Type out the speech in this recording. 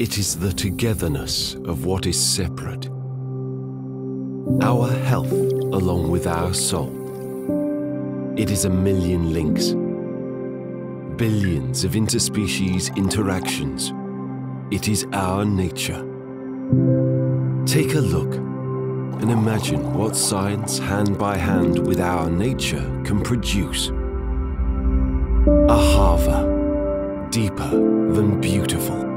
It is the togetherness of what is separate. Our health along with our soul. It is a million links. Billions of interspecies interactions. It is our nature. Take a look and imagine what science hand by hand with our nature can produce—a harbor deeper than beautiful.